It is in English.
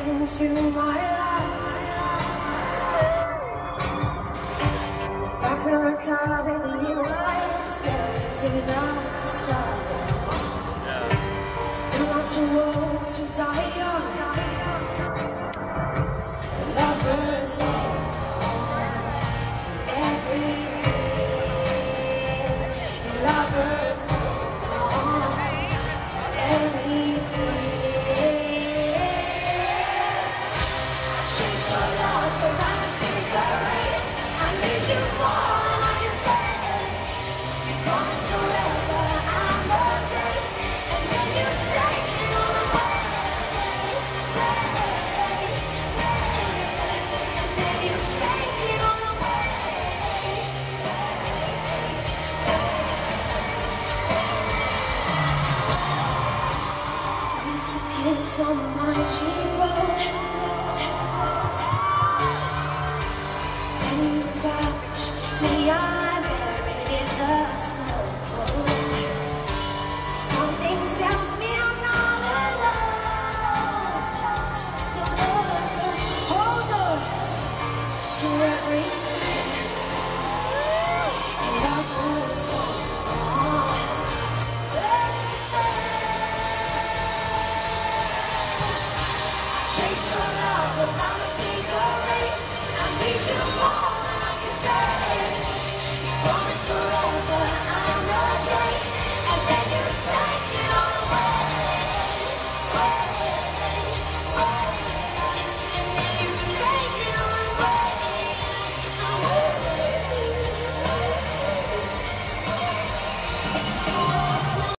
into my lies. In the back of the car, with you, I'll the Kiss on my cheekbone in.